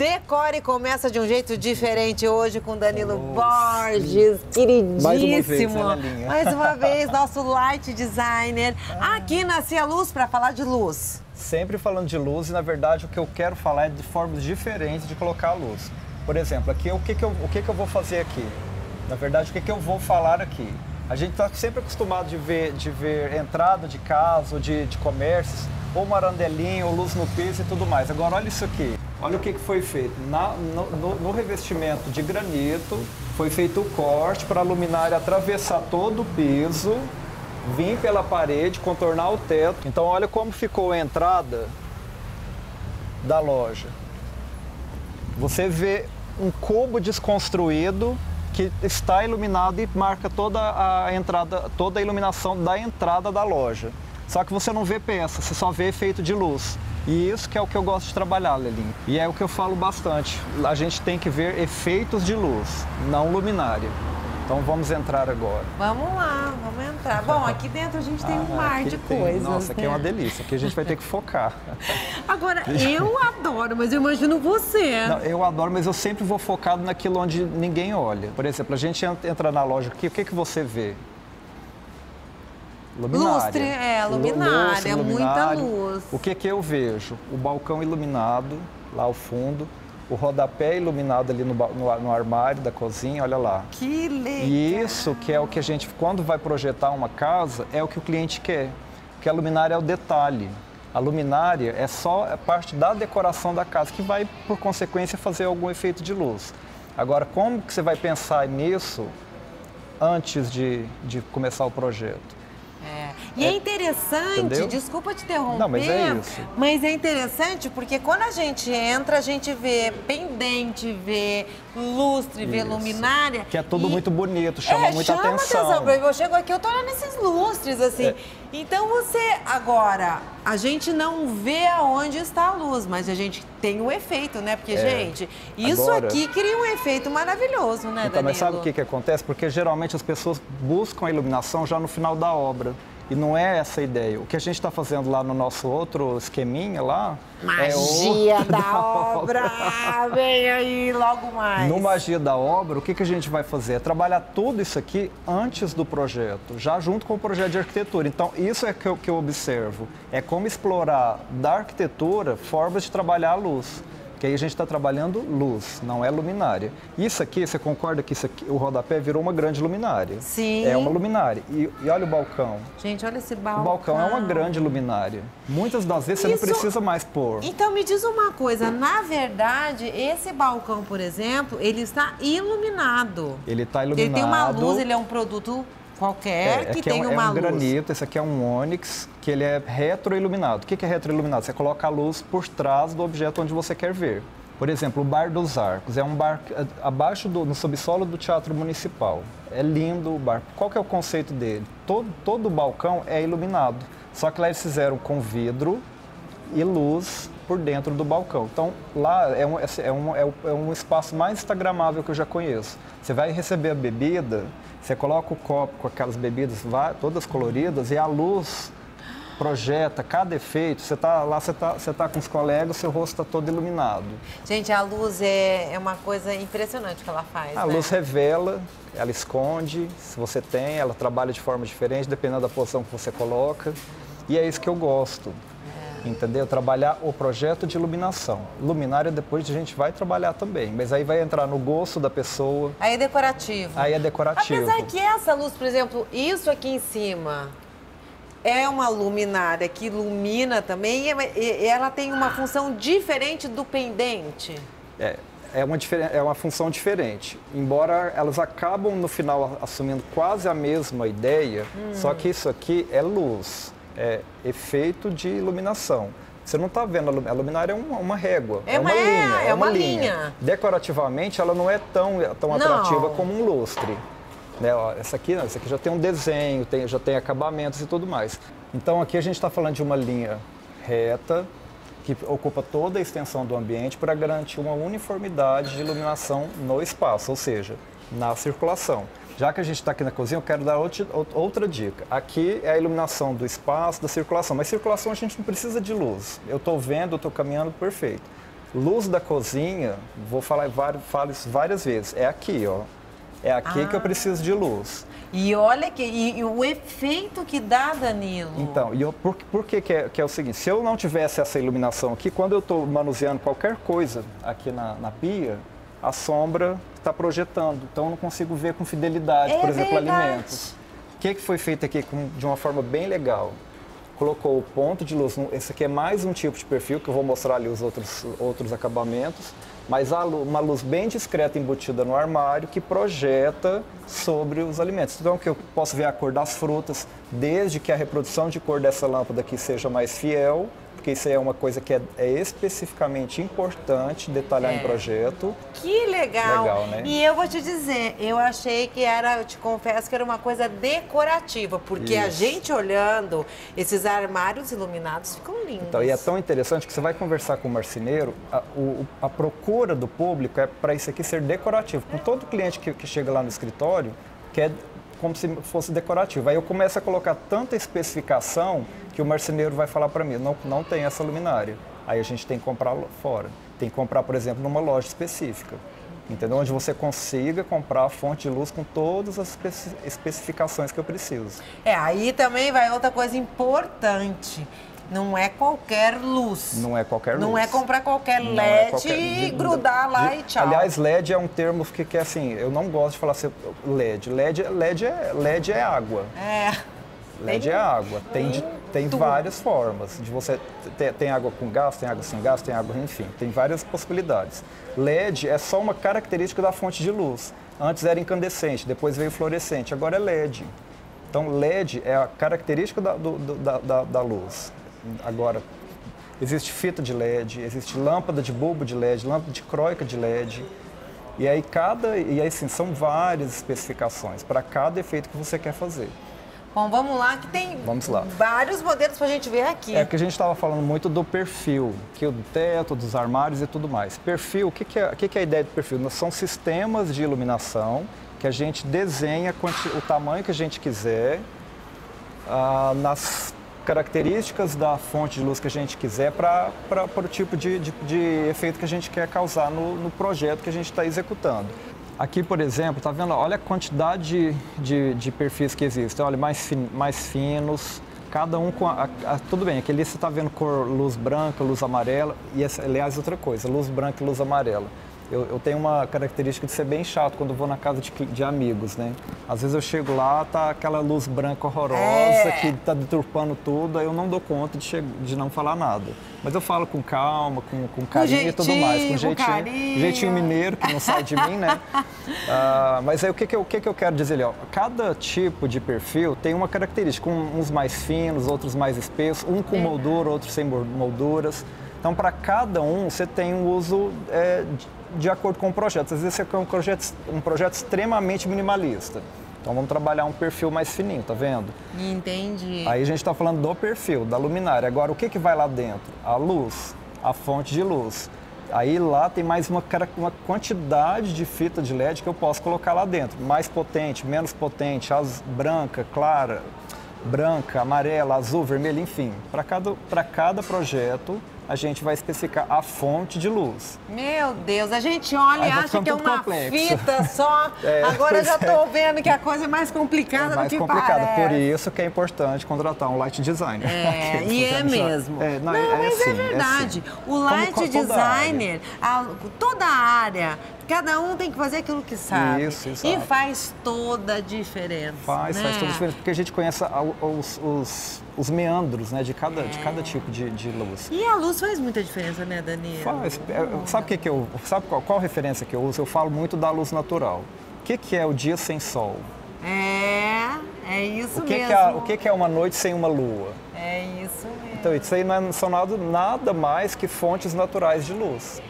Decore começa de um jeito diferente hoje com Danilo Borges, queridíssimo. Mais uma vez, né? Mais uma vez, nosso light designer. Aqui nascia luz para falar de luz. Sempre falando de luz e, na verdade, o que eu quero falar é de formas diferentes de colocar a luz. Por exemplo, aqui o que, que, eu, o que, que eu vou fazer aqui? Na verdade, o que, que eu vou falar aqui? A gente está sempre acostumado de ver, de ver entrada de casa, de, de comércios, ou marandelinho, ou luz no piso e tudo mais. Agora, olha isso aqui. Olha o que, que foi feito. Na, no, no, no, revestimento de granito, foi feito o corte para a luminária atravessar todo o piso, vir pela parede, contornar o teto. Então, olha como ficou a entrada da loja. Você vê um cubo desconstruído que está iluminado e marca toda a entrada, toda a iluminação da entrada da loja. Só que você não vê peça, você só vê efeito de luz. E isso que é o que eu gosto de trabalhar, Lelinho. E é o que eu falo bastante. A gente tem que ver efeitos de luz, não luminária. Então vamos entrar agora. Vamos lá, vamos entrar. Bom, aqui dentro a gente tem ah, um mar de tem, coisas. Nossa, aqui é uma né? delícia. Aqui a gente vai ter que focar. Agora, eu adoro, mas eu imagino você. Não, eu adoro, mas eu sempre vou focado naquilo onde ninguém olha. Por exemplo, a gente entra na loja aqui, o que, que você vê? Luminária. Lustre, é, luminária, Lustre, muita luz. O que, que eu vejo? O balcão iluminado, lá ao fundo o rodapé iluminado ali no, no, no, armário da cozinha, olha lá. Que legal! E isso que é o que a gente, quando vai projetar uma casa, é o que o cliente quer. Porque a luminária é o detalhe. A luminária é só a parte da decoração da casa, que vai, por consequência, fazer algum efeito de luz. Agora, como que você vai pensar nisso antes de, de começar o projeto? E é, é interessante, entendeu? desculpa te interromper, Não, mas, é isso. mas é interessante porque quando a gente entra, a gente vê pendente, vê lustre, isso. vê luminária. Que é tudo e... muito bonito, chama é, muita chama atenção. atenção. Eu chego aqui, eu tô olhando esses lustres, assim. É. Então você, agora, a gente não vê aonde está a luz, mas a gente tem o efeito, né? Porque, é. gente, isso agora... aqui cria um efeito maravilhoso, né, então, Danilo? Mas sabe o que, que acontece? Porque geralmente as pessoas buscam a iluminação já no final da obra. E não é essa a ideia. O que a gente está fazendo lá no nosso outro esqueminha lá. É magia é da, da obra! obra. Vem aí logo mais. No Magia da Obra, o que, que a gente vai fazer? É trabalhar tudo isso aqui antes do projeto, já junto com o projeto de arquitetura. Então, isso é que eu, que eu observo. É como explorar da arquitetura formas de trabalhar a luz. Porque aí a gente está trabalhando luz, não é luminária. Isso aqui, você concorda que isso aqui, o rodapé virou uma grande luminária? Sim. É uma luminária. E, e olha o balcão. Gente, olha esse balcão. O balcão é uma grande luminária. Muitas das vezes você isso... não precisa mais pôr. Então me diz uma coisa, na verdade, esse balcão, por exemplo, ele está iluminado. Ele está iluminado. Ele tem uma luz, ele é um produto qualquer é, que tem é um, uma é um luz. granito, esse aqui é um ônix, que ele é retroiluminado. O que é retroiluminado? Você coloca a luz por trás do objeto onde você quer ver. Por exemplo, o Bar dos Arcos é um bar é, abaixo do no subsolo do Teatro Municipal. É lindo o bar. Qual que é o conceito dele? Todo, todo o balcão é iluminado. Só que lá eles fizeram com vidro e luz por dentro do balcão. Então, lá é um, é um, é um espaço mais instagramável que eu já conheço. Você vai receber a bebida, você coloca o copo com aquelas bebidas todas coloridas e a luz projeta cada efeito. Você está lá, você está você tá com os colegas, seu rosto está todo iluminado. Gente, a luz é, é uma coisa impressionante que ela faz. A né? luz revela, ela esconde, se você tem, ela trabalha de forma diferente, dependendo da posição que você coloca. E é isso que eu gosto entendeu? Trabalhar o projeto de iluminação. Luminária depois a gente vai trabalhar também, mas aí vai entrar no gosto da pessoa. Aí é decorativo. Aí é decorativo. Apesar que essa luz, por exemplo, isso aqui em cima é uma luminária que ilumina também e ela tem uma função diferente do pendente. É, é uma, é uma função diferente. Embora elas acabam no final assumindo quase a mesma ideia, hum. só que isso aqui é luz é, efeito de iluminação. Você não está vendo, a luminária é uma, uma régua, é, é uma, linha. É, é uma, uma linha. linha. Decorativamente, ela não é tão, tão atrativa como um lustre. Né? Ó, essa, aqui, essa aqui já tem um desenho, tem, já tem acabamentos e tudo mais. Então aqui a gente está falando de uma linha reta, que ocupa toda a extensão do ambiente para garantir uma uniformidade de iluminação no espaço, ou seja, na circulação. Já que a gente está aqui na cozinha, eu quero dar outra dica. Aqui é a iluminação do espaço, da circulação. Mas circulação a gente não precisa de luz. Eu estou vendo, estou caminhando, perfeito. Luz da cozinha, vou falar várias, falo isso várias vezes, é aqui, ó. É aqui ah. que eu ah. preciso de luz. E olha que e, e o efeito que dá, Danilo. Então, e eu, por, por que, que é, que, é, o seguinte? Se eu não tivesse essa iluminação aqui, quando eu estou manuseando qualquer coisa aqui na, na pia, a sombra está projetando. Então eu não consigo ver com fidelidade, é por exemplo, verdade. alimentos. O que, que foi feito aqui com, de uma forma bem legal? Colocou o ponto de luz. Esse aqui é mais um tipo de perfil que eu vou mostrar ali os outros, outros acabamentos mas há uma luz bem discreta embutida no armário que projeta sobre os alimentos. Então, que eu posso ver a cor das frutas, desde que a reprodução de cor dessa lâmpada aqui seja mais fiel porque isso é uma coisa que é, é especificamente importante detalhar é. em projeto. Que legal! Legal, né? E eu vou te dizer, eu achei que era, eu te confesso que era uma coisa decorativa, porque isso. a gente olhando, esses armários iluminados ficam lindos. Então, e é tão interessante que você vai conversar com o marceneiro, a, o, a procura do público é para isso aqui ser decorativo. Com todo cliente que, que chega lá no escritório, quer como se fosse decorativo. Aí eu começo a colocar tanta especificação que o marceneiro vai falar para mim, não, não tem essa luminária. Aí a gente tem que comprar fora. Tem que comprar, por exemplo, numa loja específica. Entendeu? Onde você consiga comprar a fonte de luz com todas as especificações que eu preciso. É, aí também vai outra coisa importante. Não é qualquer luz. Não é qualquer luz. Não é comprar qualquer não LED é qualquer... e grudar lá de... e tchau. Aliás, LED é um termo que, que assim, eu não gosto de falar assim, LED. LED, LED, é, LED é água. É. LED tem... é água. Tem, de, tem várias formas. De você tem, tem água com gás, tem água sem gás, tem água, enfim, tem várias possibilidades. LED é só uma característica da fonte de luz. Antes era incandescente, depois veio fluorescente, agora é LED. Então, LED é a característica da, do, da, da, da luz. Agora, existe fita de LED, existe lâmpada de bulbo de LED, lâmpada de croica de LED. E aí cada e aí sim são várias especificações para cada efeito que você quer fazer. Bom, vamos lá, que tem vamos lá. vários modelos para a gente ver aqui. É que a gente estava falando muito do perfil, que o teto, dos armários e tudo mais. Perfil, o que, que, é, o que, que é a ideia do perfil? São sistemas de iluminação que a gente desenha o tamanho que a gente quiser, ah, nas características da fonte de luz que a gente quiser para o tipo de, de, de, efeito que a gente quer causar no, no projeto que a gente está executando. Aqui, por exemplo, tá vendo? Olha a quantidade de, de, perfis que existem. Olha, mais, fin, mais finos, cada um com a, a, tudo bem, aqui você está vendo cor luz branca, luz amarela e essa, aliás outra coisa, luz branca e luz amarela eu, eu, tenho uma característica de ser bem chato quando vou na casa de, de amigos, né? Às vezes eu chego lá, tá aquela luz branca horrorosa é. que tá deturpando tudo, aí eu não dou conta de, de não falar nada. Mas eu falo com calma, com, com carinho e tudo mais, com jeitinho, carinho. jeitinho mineiro que não sai de mim, né? Uh, mas aí o que, que, eu, o que, que eu quero dizer ali? Ó? Cada tipo de perfil tem uma característica, uns mais finos, outros mais espessos, um com é. moldura, outro sem molduras. Então, para cada um, você tem um uso é, de acordo com o projeto. Às vezes você quer um projeto, um projeto extremamente minimalista. Então vamos trabalhar um perfil mais fininho, tá vendo? Entendi. Aí a gente está falando do perfil, da luminária. Agora, o que, que vai lá dentro? A luz, a fonte de luz. Aí lá tem mais uma, uma quantidade de fita de LED que eu posso colocar lá dentro. Mais potente, menos potente, as branca, clara, branca, amarela, azul, vermelho, enfim. Para cada, cada projeto a gente vai especificar a fonte de luz. Meu Deus, a gente olha e acha que é uma complexo. fita só. É, Agora já estou é. vendo que a coisa é mais complicada é mais do que complicada. Parece. Por isso que é importante contratar um light designer. É, e é mesmo. É, não, não é mas é, assim, é verdade. Assim. O light como, designer, toda a, toda a área Cada um tem que fazer aquilo que sabe. Isso, exato. E faz toda a diferença. Faz, né? faz toda a diferença, porque a gente conhece os, os, os meandros né, de, cada, é. de cada tipo de, de, luz. E a luz faz muita diferença, né, Danilo? Faz. É, sabe, que que eu, sabe qual, qual referência que eu uso? Eu falo muito da luz natural. O que, que é o dia sem sol? É, é isso o que mesmo. Que é, o que, que é uma noite sem uma lua? É isso mesmo. Então, isso aí não é, são nada, nada mais que fontes naturais de luz.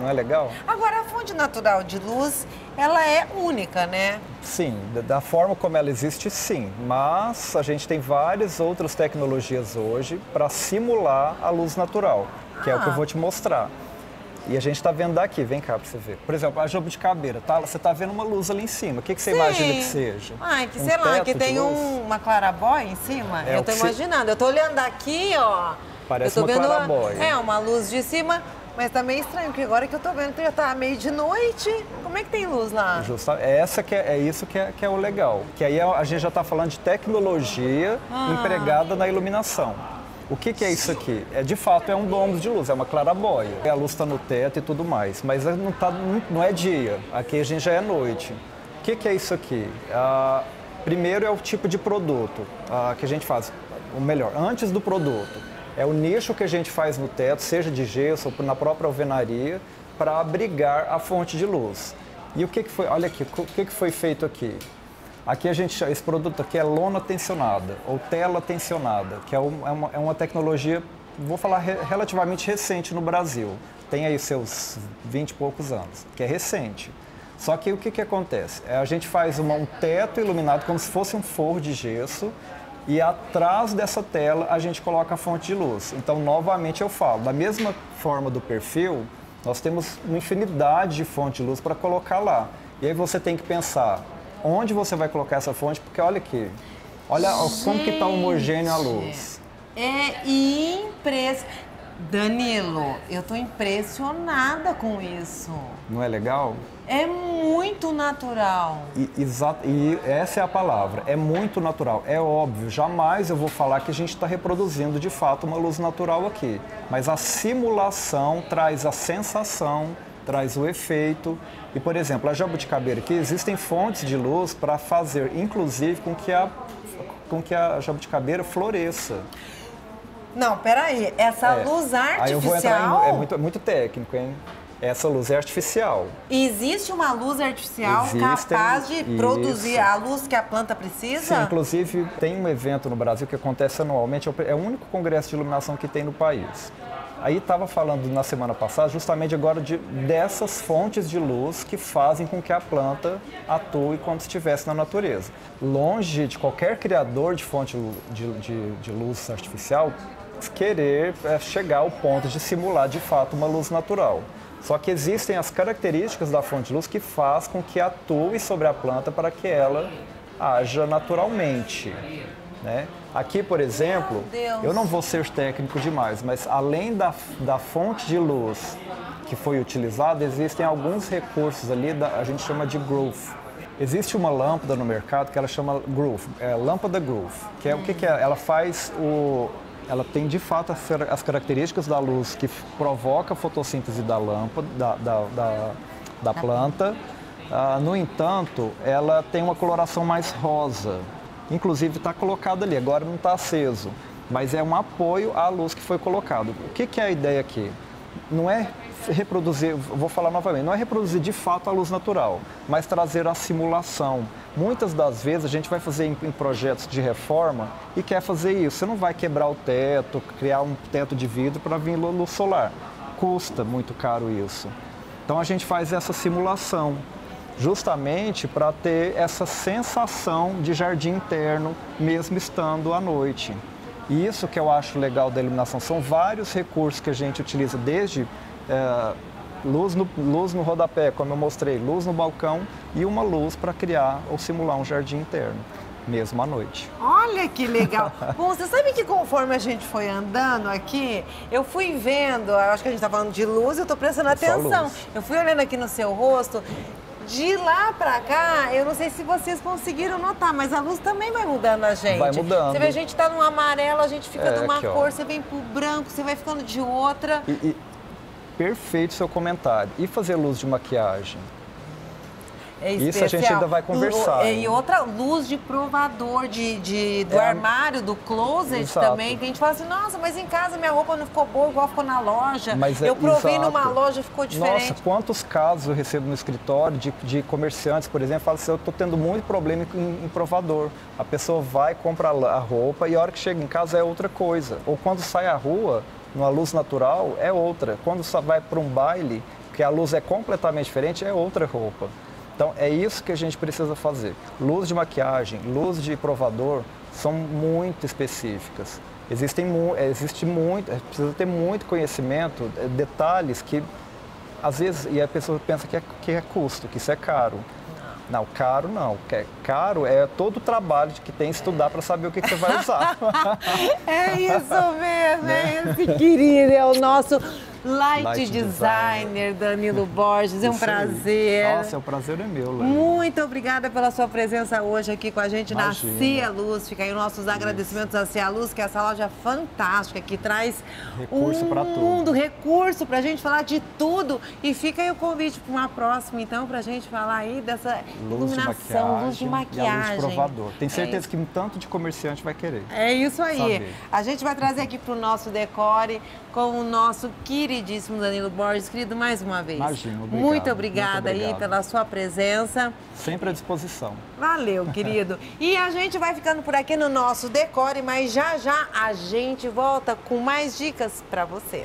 Não é legal? Agora, a fonte natural de luz, ela é única, né? Sim, da forma como ela existe, sim. Mas a gente tem várias outras tecnologias hoje para simular a luz natural, que ah. é o que eu ah. vou te mostrar. E a gente está vendo daqui, vem cá para você ver. Por exemplo, a jabuticabeira, tá? você está vendo uma luz ali em cima. O que, que você Sim. imagina que seja? Ai, que um sei lá, que tem um, uma clarabóia em cima. É, eu estou imaginando. Eu estou olhando aqui, ó. Parece uma vendo clarabóia. É, uma luz de cima Mas tá meio estranho, porque agora que eu tô vendo que já tá meio de noite, como é que tem luz lá? Justa, é essa que é, é isso que é, que é o legal. Que aí a gente já está falando de tecnologia ah. empregada na iluminação. O que, que, é isso aqui? É de fato é um domo de luz, é uma clarabóia. A luz está no teto e tudo mais, mas não, tá, não é dia. Aqui a gente já é noite. O que, que é isso aqui? Ah, primeiro é o tipo de produto ah, que a gente faz. O melhor, antes do produto é o nicho que a gente faz no teto, seja de gesso ou na própria alvenaria, para abrigar a fonte de luz. E o que, que foi? Olha aqui, o que, que foi feito aqui? Aqui a gente esse produto aqui é lona tensionada ou tela tensionada, que é, é uma, é uma tecnologia, vou falar relativamente recente no Brasil. Tem aí seus 20 e poucos anos, que é recente. Só que o que, que acontece? É, a gente faz uma, um teto iluminado como se fosse um forro de gesso e atrás dessa tela a gente coloca a fonte de luz. Então, novamente eu falo, da mesma forma do perfil, nós temos uma infinidade de fontes de luz para colocar lá. E aí você tem que pensar onde você vai colocar essa fonte, porque olha aqui, olha gente, como que está homogêneo a luz. É impressionante. Danilo, eu estou impressionada com isso. Não é legal? É muito natural. E, exato, e essa é a palavra, é muito natural. É óbvio, jamais eu vou falar que a gente está reproduzindo de fato uma luz natural aqui. Mas a simulação traz a sensação, traz o efeito. E, por exemplo, a jabuticabeira aqui, existem fontes de luz para fazer, inclusive, com que a, com que a jabuticabeira floresça. Não, peraí, essa é. luz artificial... Aí eu vou entrar em, é muito, é muito técnico, hein? Essa luz é artificial. existe uma luz artificial Existem, capaz de isso. produzir a luz que a planta precisa? Sim, inclusive tem um evento no Brasil que acontece anualmente, é, é o único congresso de iluminação que tem no país. Aí estava falando na semana passada justamente agora de, dessas fontes de luz que fazem com que a planta atue quando estivesse na natureza. Longe de qualquer criador de fonte de, de, de luz artificial querer é, chegar ao ponto de simular de fato uma luz natural. Só que existem as características da fonte de luz que faz com que atue sobre a planta para que ela haja naturalmente. Né? Aqui, por exemplo, eu não vou ser técnico demais, mas além da, da fonte de luz que foi utilizada, existem alguns recursos ali, da, a gente chama de groove. Existe uma lâmpada no mercado que ela chama groove, é lâmpada groove, que é o que, que é? Ela faz o, ela tem de fato as características da luz que provoca a fotossíntese da lâmpada, da, da, da, da planta. Uh, no entanto, ela tem uma coloração mais rosa. Inclusive está colocado ali, agora não está aceso, mas é um apoio à luz que foi colocado. O que, que é a ideia aqui? Não é reproduzir, vou falar novamente, não é reproduzir de fato a luz natural, mas trazer a simulação. Muitas das vezes a gente vai fazer em, projetos de reforma e quer fazer isso. Você não vai quebrar o teto, criar um teto de vidro para vir luz solar. Custa muito caro isso. Então a gente faz essa simulação justamente para ter essa sensação de jardim interno, mesmo estando à noite. E isso que eu acho legal da iluminação. São vários recursos que a gente utiliza, desde é, luz, no, luz no rodapé, como eu mostrei, luz no balcão e uma luz para criar ou simular um jardim interno mesmo à noite. Olha que legal. Bom, você sabe que conforme a gente foi andando aqui, eu fui vendo, eu acho que a gente está falando de luz, eu estou prestando atenção. Eu fui olhando aqui no seu rosto. De lá para cá, eu não sei se vocês conseguiram notar, mas a luz também vai mudando a gente. Vai mudando. Você vê, a gente está no amarelo, a gente fica é, de uma aqui, cor, ó. você vem pro branco, você vai ficando de outra. E, e perfeito seu comentário. E fazer luz de maquiagem? É Isso a gente ainda vai conversar. E outra luz de provador de, de do é, armário, do closet exato. também. Que a gente fala assim, nossa, mas em casa minha roupa não ficou boa igual ficou na loja. Mas é, eu provei exato. numa loja, ficou diferente. Nossa, quantos casos eu recebo no escritório de, de comerciantes, por exemplo, falam assim, eu estou tendo muito problema em, em, provador. A pessoa vai, compra a roupa e a hora que chega em casa é outra coisa. Ou quando sai à rua, numa luz natural, é outra. Quando vai para um baile, que a luz é completamente diferente, é outra roupa. Então é isso que a gente precisa fazer. Luz de maquiagem, luz de provador são muito específicas. Existem existe muito, é, precisa ter muito conhecimento, é, detalhes que às vezes e a pessoa pensa que é, que é custo, que isso é caro. Não, caro não. É caro é todo o trabalho que tem estudar para saber o que, que, você vai usar. é isso mesmo, é esse querido, é o nosso Light, Light Designer, Danilo Borges. É um prazer. Aí. Nossa, é o prazer é meu. Muito obrigada pela sua presença hoje aqui com a gente Imagina. na Cia Luz. Fica aí nossos Isso. agradecimentos à Cia Luz, que é essa loja fantástica que traz recurso um mundo, recurso para a gente falar de tudo. E fica aí o convite para uma próxima, então, para a gente falar aí dessa luz iluminação, de luz de maquiagem. luz provador. Tenho é certeza é que um tanto de comerciante vai querer. É isso aí. Saber. A gente vai trazer aqui para o nosso decore com o nosso queridíssimo Danilo Borges. Querido, mais uma vez. Imagina, obrigado. Muito obrigada Muito aí pela sua presença. Sempre à disposição. Valeu, querido. e a gente vai ficando por aqui no nosso decore, mas já já a gente volta com mais dicas para você.